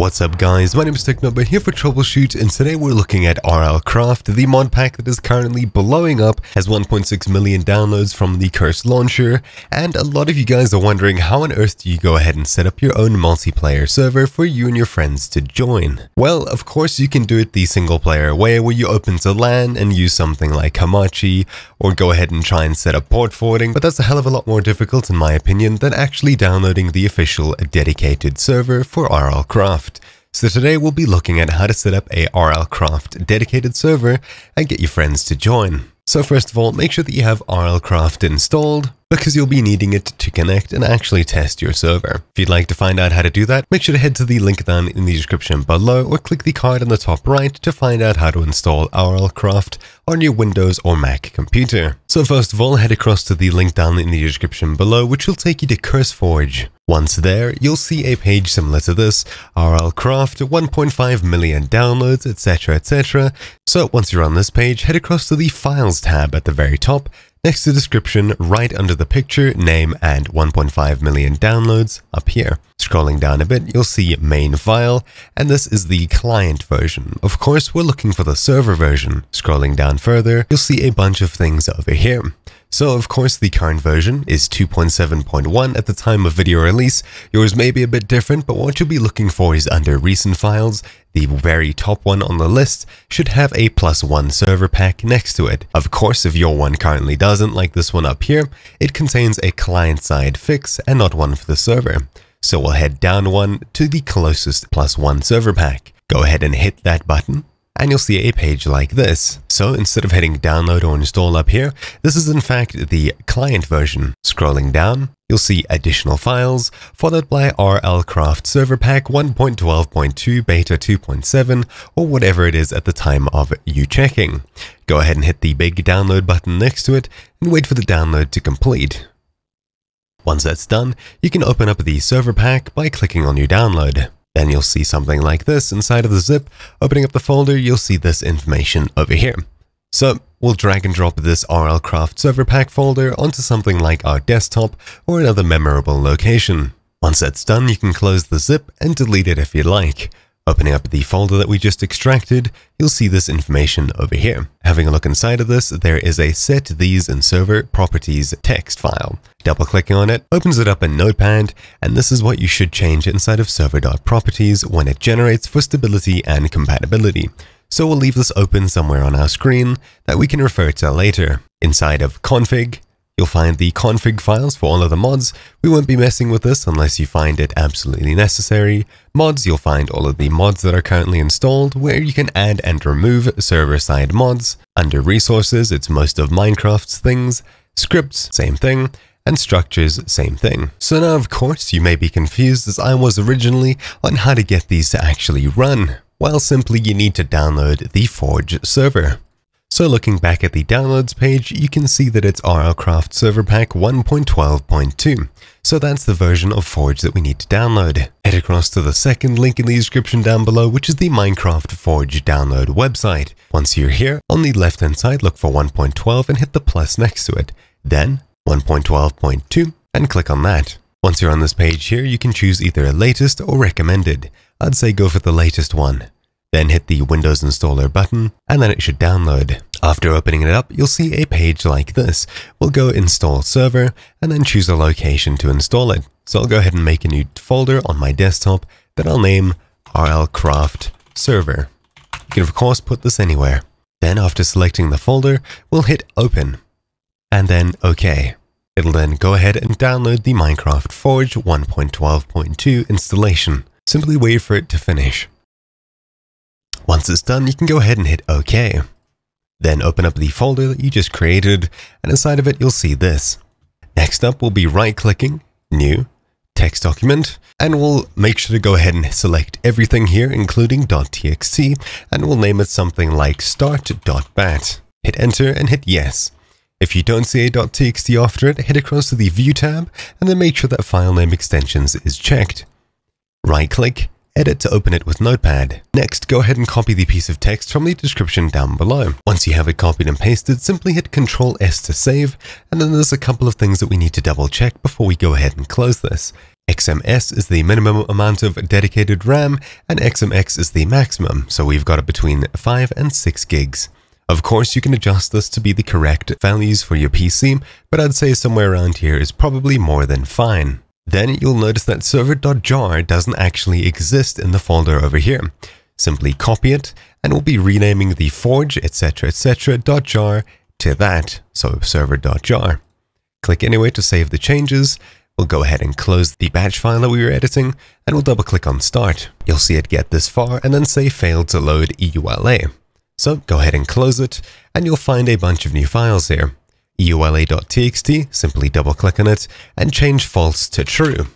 What's up guys, my name is TechNobo here for TroubleChute and today we're looking at RL Craft, the mod pack that is currently blowing up, has 1.6 million downloads from the Curse launcher, and a lot of you guys are wondering how on earth do you go ahead and set up your own multiplayer server for you and your friends to join? Well, of course you can do it the single player way where you open to LAN and use something like Hamachi, or go ahead and try and set up port forwarding, but that's a hell of a lot more difficult in my opinion than actually downloading the official dedicated server for RL Craft. So today we'll be looking at how to set up a RL Craft dedicated server and get your friends to join. So first of all, make sure that you have RL Craft installed because you'll be needing it to connect and actually test your server. If you'd like to find out how to do that, make sure to head to the link down in the description below or click the card on the top right to find out how to install RL Craft on your Windows or Mac computer. So first of all, head across to the link down in the description below, which will take you to CurseForge. Once there, you'll see a page similar to this, RL Craft, 1.5 million downloads, etc, etc. So once you're on this page, head across to the Files tab at the very top, next to description, right under the picture, name, and 1.5 million downloads up here. Scrolling down a bit, you'll see main file, and this is the client version. Of course, we're looking for the server version. Scrolling down further, you'll see a bunch of things over here. So of course the current version is 2.7.1 at the time of video release. Yours may be a bit different, but what you'll be looking for is under recent files. The very top one on the list should have a plus one server pack next to it. Of course, if your one currently doesn't, like this one up here, it contains a client-side fix and not one for the server. So we'll head down one to the closest plus one server pack. Go ahead and hit that button and you'll see a page like this. So instead of hitting download or install up here, this is in fact the client version. Scrolling down, you'll see additional files, followed by RL Craft Server Pack 1.12.2 Beta 2.7 or whatever it is at the time of you checking. Go ahead and hit the big download button next to it and wait for the download to complete. Once that's done, you can open up the server pack by clicking on your download. Then you'll see something like this inside of the zip. Opening up the folder, you'll see this information over here. So we'll drag and drop this RL Craft server pack folder onto something like our desktop or another memorable location. Once that's done, you can close the zip and delete it if you like. Opening up the folder that we just extracted, you'll see this information over here. Having a look inside of this, there is a set these in server properties text file. Double clicking on it opens it up in Notepad, and this is what you should change inside of server.properties when it generates for stability and compatibility. So we'll leave this open somewhere on our screen that we can refer to later. Inside of config, You'll find the config files for all of the mods. We won't be messing with this unless you find it absolutely necessary. Mods, you'll find all of the mods that are currently installed where you can add and remove server-side mods. Under resources, it's most of Minecraft's things. Scripts, same thing and structures, same thing. So now of course you may be confused as I was originally on how to get these to actually run. Well simply you need to download the Forge server. So looking back at the downloads page, you can see that it's RLCraft Server Pack 1.12.2. So that's the version of Forge that we need to download. Head across to the second link in the description down below, which is the Minecraft Forge download website. Once you're here, on the left hand side, look for 1.12 and hit the plus next to it. Then 1.12.2 and click on that. Once you're on this page here, you can choose either a latest or recommended. I'd say go for the latest one. Then hit the Windows Installer button, and then it should download. After opening it up, you'll see a page like this. We'll go Install Server, and then choose a location to install it. So I'll go ahead and make a new folder on my desktop that I'll name rlcraft Server. You can of course put this anywhere. Then after selecting the folder, we'll hit Open, and then OK. It'll then go ahead and download the Minecraft Forge 1.12.2 installation. Simply wait for it to finish. Once it's done, you can go ahead and hit OK. Then open up the folder that you just created, and inside of it you'll see this. Next up, we'll be right-clicking, New, Text Document, and we'll make sure to go ahead and select everything here, including .txt, and we'll name it something like start.bat. Hit Enter and hit Yes. If you don't see a .txt after it, head across to the View tab, and then make sure that File Name Extensions is checked. Right-click, Edit to open it with Notepad. Next, go ahead and copy the piece of text from the description down below. Once you have it copied and pasted, simply hit Ctrl S to save, and then there's a couple of things that we need to double check before we go ahead and close this. XMS is the minimum amount of dedicated RAM and XMX is the maximum, so we've got it between 5 and 6 gigs. Of course, you can adjust this to be the correct values for your PC, but I'd say somewhere around here is probably more than fine. Then you'll notice that server.jar doesn't actually exist in the folder over here. Simply copy it, and we'll be renaming the forge, etc, etc, .jar to that, so server.jar. Click anywhere to save the changes, We'll go ahead and close the batch file that we were editing, and we'll double click on start. You'll see it get this far and then say failed to load EULA. So go ahead and close it, and you'll find a bunch of new files here. EULA.txt, simply double click on it, and change false to true.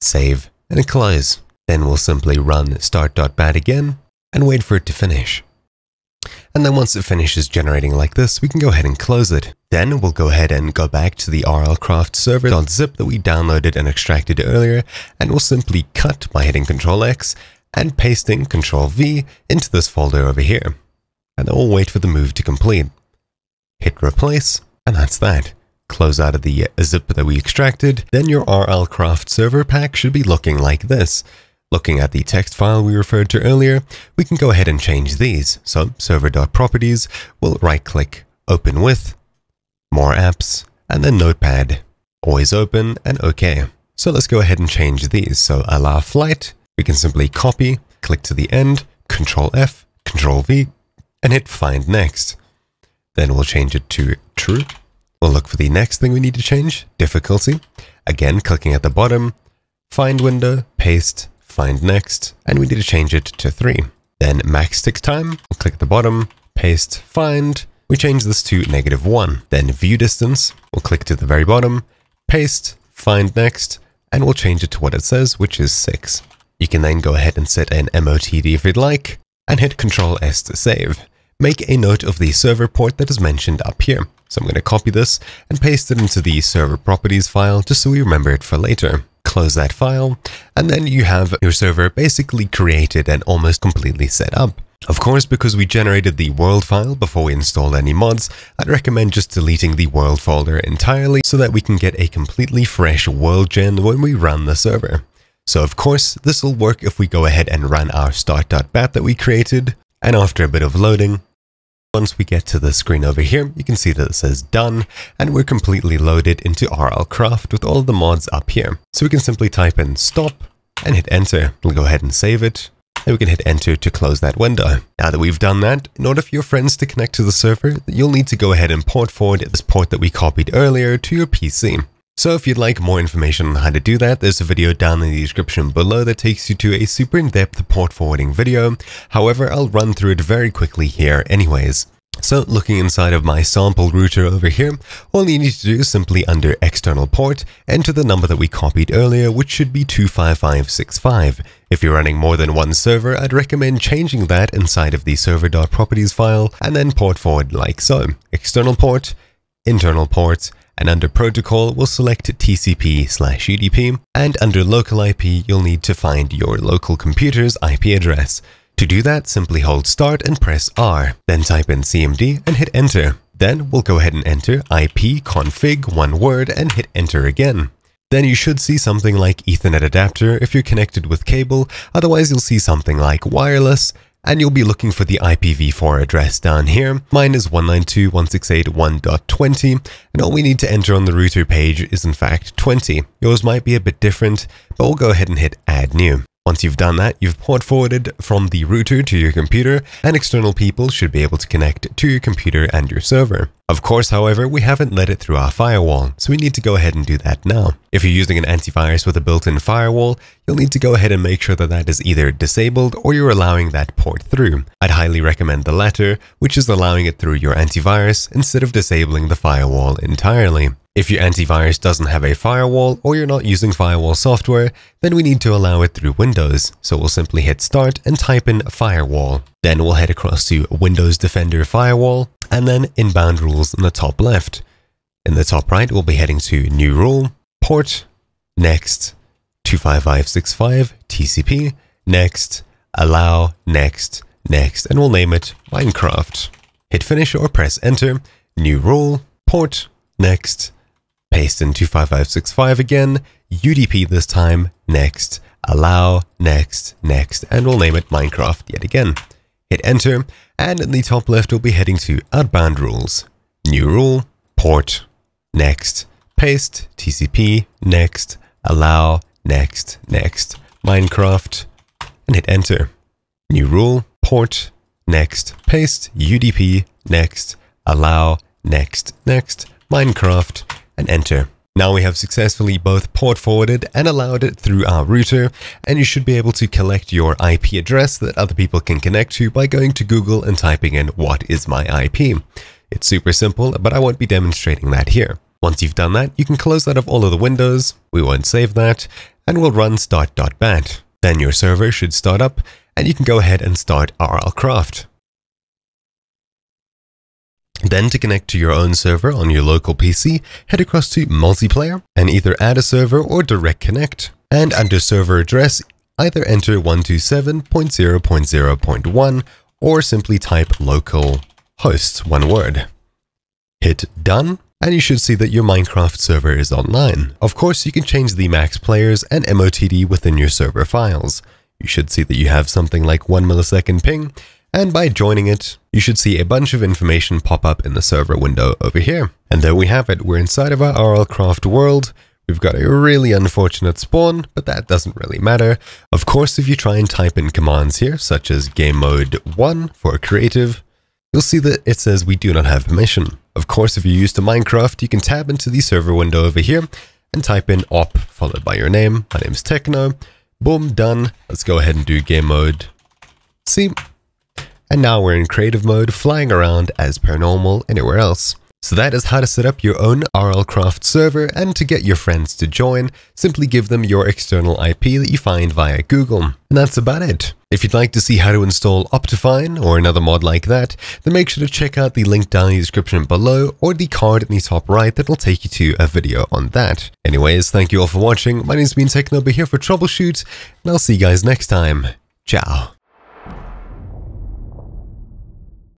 Save and close. Then we'll simply run start.bat again, and wait for it to finish. And then once it finishes generating like this, we can go ahead and close it. Then we'll go ahead and go back to the rlcraft server.zip that we downloaded and extracted earlier, and we'll simply cut by hitting Ctrl X and pasting Ctrl V into this folder over here. And then we'll wait for the move to complete. Hit replace, and that's that. Close out of the zip that we extracted, then your rlcraft server pack should be looking like this. Looking at the text file we referred to earlier, we can go ahead and change these. So server.properties, we'll right click open with, more apps, and then notepad. Always open and OK. So let's go ahead and change these. So allow flight, we can simply copy, click to the end, Control F, Control V, and hit find next. Then we'll change it to true. We'll look for the next thing we need to change, difficulty. Again, clicking at the bottom, find window, paste, find next, and we need to change it to 3. Then max tick time, we'll click at the bottom, paste, find, we change this to negative 1. Then view distance, we'll click to the very bottom, paste, find next, and we'll change it to what it says, which is 6. You can then go ahead and set an MOTD if you'd like, and hit Ctrl S to save. Make a note of the server port that is mentioned up here. So I'm going to copy this and paste it into the server properties file just so we remember it for later close that file, and then you have your server basically created and almost completely set up. Of course, because we generated the world file before we installed any mods, I'd recommend just deleting the world folder entirely so that we can get a completely fresh world gen when we run the server. So of course, this will work if we go ahead and run our start.bat that we created, and after a bit of loading, once we get to the screen over here, you can see that it says done, and we're completely loaded into RLCraft with all the mods up here. So we can simply type in stop and hit enter. We'll go ahead and save it. And we can hit enter to close that window. Now that we've done that, in order for your friends to connect to the server, you'll need to go ahead and port forward this port that we copied earlier to your PC. So if you'd like more information on how to do that, there's a video down in the description below that takes you to a super in-depth port forwarding video. However, I'll run through it very quickly here anyways. So looking inside of my sample router over here, all you need to do is simply under external port, enter the number that we copied earlier, which should be 25565. If you're running more than one server, I'd recommend changing that inside of the server.properties file and then port forward like so. External port, internal port, and under protocol, we'll select TCP slash UDP, and under local IP, you'll need to find your local computer's IP address. To do that, simply hold start and press R, then type in CMD and hit enter. Then we'll go ahead and enter ipconfig one word and hit enter again. Then you should see something like Ethernet adapter if you're connected with cable, otherwise you'll see something like wireless, and you'll be looking for the IPv4 address down here. Mine is 192.168.1.20, and all we need to enter on the router page is in fact 20. Yours might be a bit different, but we'll go ahead and hit add new. Once you've done that, you've port forwarded from the router to your computer, and external people should be able to connect to your computer and your server. Of course, however, we haven't let it through our firewall, so we need to go ahead and do that now. If you're using an antivirus with a built-in firewall, you'll need to go ahead and make sure that that is either disabled or you're allowing that port through. I'd highly recommend the latter, which is allowing it through your antivirus instead of disabling the firewall entirely. If your antivirus doesn't have a firewall or you're not using firewall software, then we need to allow it through Windows. So we'll simply hit start and type in firewall. Then we'll head across to Windows Defender Firewall and then inbound rules in the top left. In the top right, we'll be heading to new rule, port, next, 25565, TCP, next, allow, next, next, and we'll name it Minecraft. Hit finish or press enter, new rule, port, next, paste in 25565 again, UDP this time, next, allow, next, next, and we'll name it Minecraft yet again. Hit enter, and in the top left we'll be heading to outbound rules. New rule, port, next, paste, TCP, next, allow, next, next, Minecraft, and hit enter. New rule, port, next, paste, UDP, next, allow, next, next, Minecraft, and enter. Now we have successfully both port forwarded and allowed it through our router, and you should be able to collect your IP address that other people can connect to by going to Google and typing in what is my IP. It's super simple, but I won't be demonstrating that here. Once you've done that, you can close out of all of the windows, we won't save that, and we'll run start.bat. Then your server should start up, and you can go ahead and start RLCraft. Then to connect to your own server on your local PC, head across to multiplayer and either add a server or direct connect. And under server address, either enter 127.0.0.1 or simply type local host, one word. Hit done and you should see that your Minecraft server is online. Of course, you can change the max players and MOTD within your server files. You should see that you have something like 1 millisecond ping and by joining it, you should see a bunch of information pop up in the server window over here. And there we have it, we're inside of our RLCraft world, We've got a really unfortunate spawn, but that doesn't really matter. Of course, if you try and type in commands here, such as game mode 1 for creative, you'll see that it says we do not have permission. Of course, if you're used to Minecraft, you can tab into the server window over here and type in op followed by your name. My name's Techno. Boom, done. Let's go ahead and do game mode. See, and now we're in creative mode, flying around as per normal anywhere else. So that is how to set up your own RLCraft server and to get your friends to join, simply give them your external IP that you find via Google. And that's about it. If you'd like to see how to install Optifine or another mod like that, then make sure to check out the link down in the description below or the card in the top right that will take you to a video on that. Anyways, thank you all for watching. My name's been TechNobo here for TroubleChute, and I'll see you guys next time. Ciao.